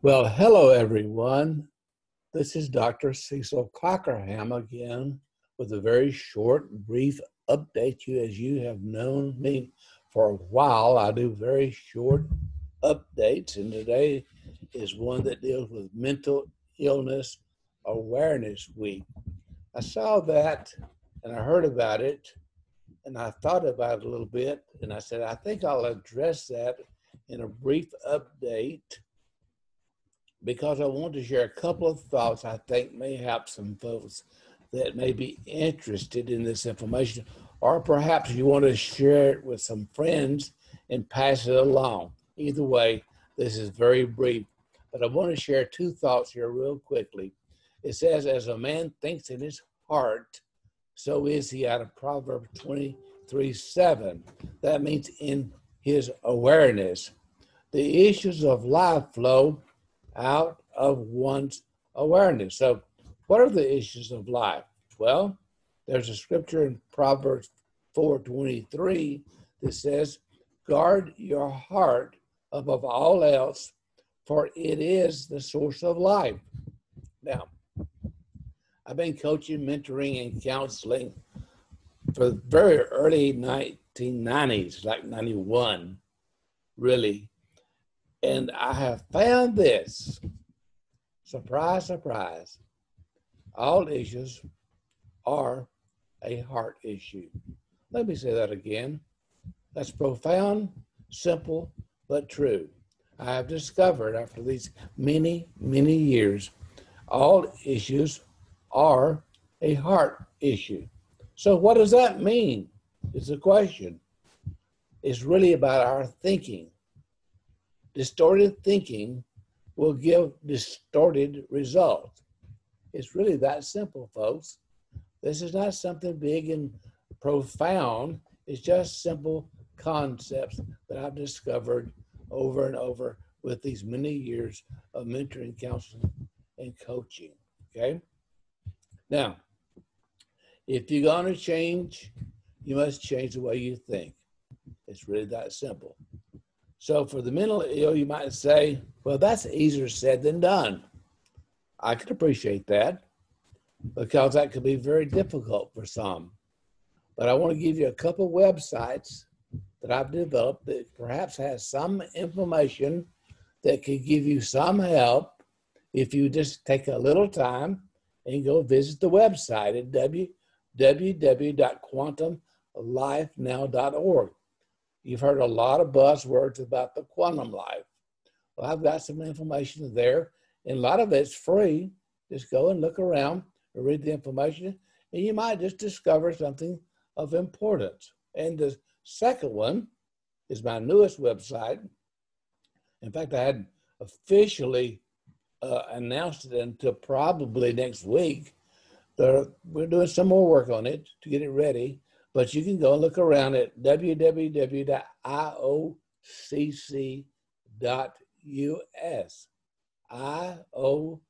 Well, hello everyone. This is Dr. Cecil Cockerham again with a very short, brief update. You, as you have known me for a while, I do very short updates, and today is one that deals with Mental Illness Awareness Week. I saw that and I heard about it and I thought about it a little bit, and I said, I think I'll address that in a brief update because I want to share a couple of thoughts I think may help some folks that may be interested in this information, or perhaps you want to share it with some friends and pass it along. Either way, this is very brief, but I want to share two thoughts here real quickly. It says, As a man thinks in his heart, so is he out of Proverbs 23 7. That means in his awareness. The issues of life flow out of one's awareness. So, what are the issues of life? Well, there's a scripture in Proverbs 4:23 that says, "Guard your heart above all else, for it is the source of life." Now, I've been coaching, mentoring, and counseling for the very early 1990s, like 91, really. And I have found this surprise, surprise, all issues are a heart issue. Let me say that again. That's profound, simple, but true. I have discovered after these many, many years, all issues are a heart issue. So, what does that mean? Is the question. It's really about our thinking distorted thinking will give distorted results. It's really that simple, folks. This is not something big and profound. It's just simple concepts that I've discovered over and over with these many years of mentoring, counseling, and coaching. Okay? Now, if you're going to change, you must change the way you think. It's really that simple. So for the mentally ill, you might say, well, that's easier said than done. I can appreciate that because that could be very difficult for some. But I want to give you a couple websites that I've developed that perhaps has some information that could give you some help if you just take a little time and go visit the website at www.quantumlifenow.org. You've heard a lot of buzzwords about the quantum life. Well, I've got some information there, and a lot of it's free. Just go and look around and read the information, and you might just discover something of importance. And the second one is my newest website. In fact, I hadn't officially uh, announced it until probably next week. we're doing some more work on it to get it ready. But you can go and look around at www.iocc.us. IOCC.us.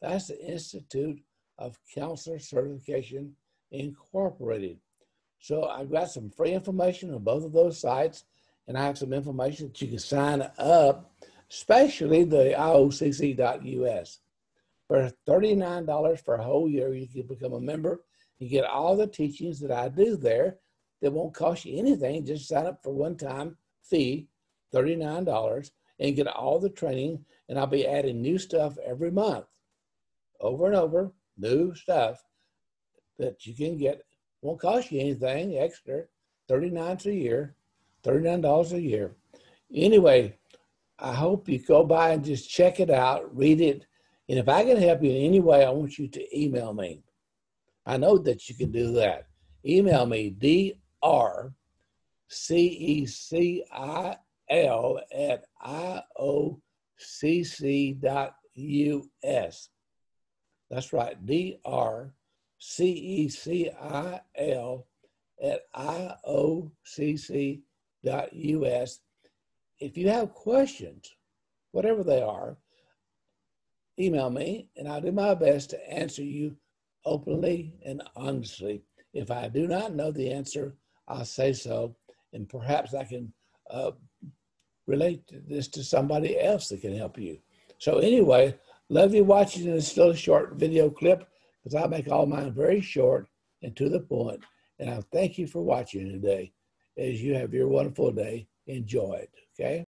That's the Institute of Counselor Certification Incorporated. So I've got some free information on both of those sites, and I have some information that you can sign up, especially the IOCC.us. For $39 for a whole year, you can become a member. You get all the teachings that I do there that won't cost you anything. Just sign up for one time fee, $39, and get all the training. And I'll be adding new stuff every month, over and over, new stuff that you can get. Won't cost you anything extra. $39 a year, $39 a year. Anyway, I hope you go by and just check it out, read it, and if I can help you in any way, I want you to email me. I know that you can do that. Email me, dr c e c i l at i o c c dot u s. That's right, dr c e c i l at i o c c dot u s. If you have questions, whatever they are, email me and I'll do my best to answer you openly and honestly. If I do not know the answer, I'll say so, and perhaps I can uh, relate this to somebody else that can help you. So anyway, love you watching this little short video clip because I make all mine very short and to the point. And I thank you for watching today. As you have your wonderful day, enjoy it. Okay.